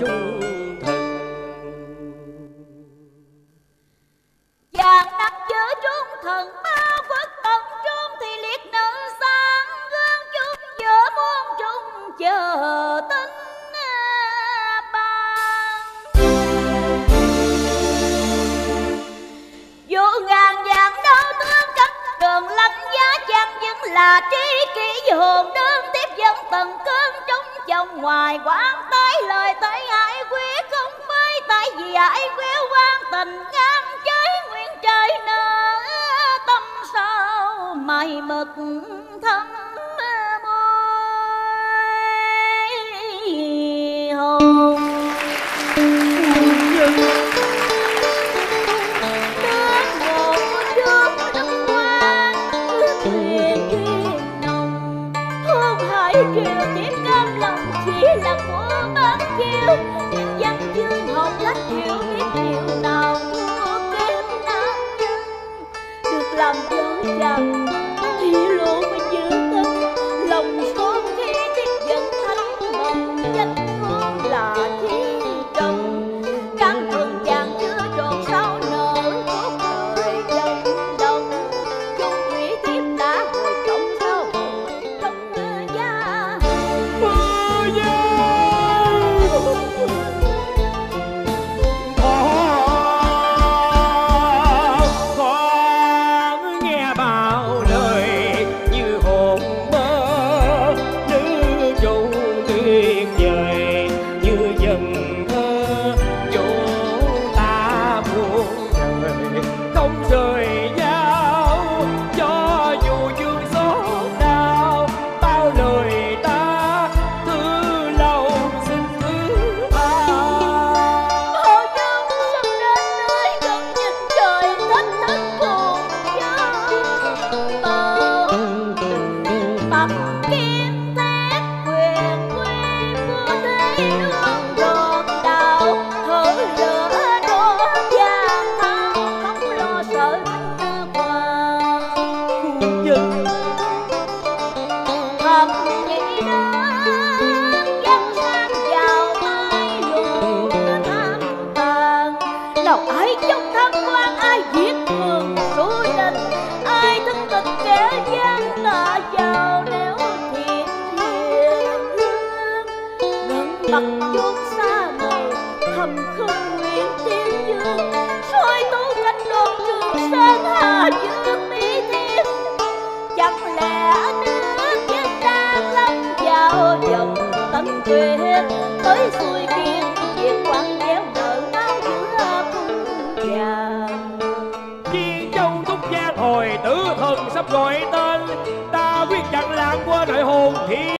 trung thần vàng nắng chớ trung thần bao quốc tổng trung thì liệt nữ sáng gương chung giữa muôn trung chờ tin ban vô ngàn vàng đau thương cách đường lạnh giá chẳng vẫn là trí kỷ hồn đơn tiếp dẫn tầng cơn trong chồng ngoài quán tới lời ta tại vì quan tình ngang trái nguyện trời nở tâm sao mày mực thâm môi hồn Đến một đêm đêm qua, thuyền duyên nồng, hương hải triều tiếp cam lòng chỉ Adam. Bậc chốn xa mờ thầm không nguyện tiên dương soi tu cánh đồn trường sơn hà dương mỹ thiên. Chẳng lẽ nước dân đang lâm vào dòng tấn tuyệt tới xuôi biên việc quan gieo nợ máu giữa cung vàng Chiên châu túc giang hồi tử thần sắp gọi tên, Ta quyết chặn lãng qua nội hồn thiên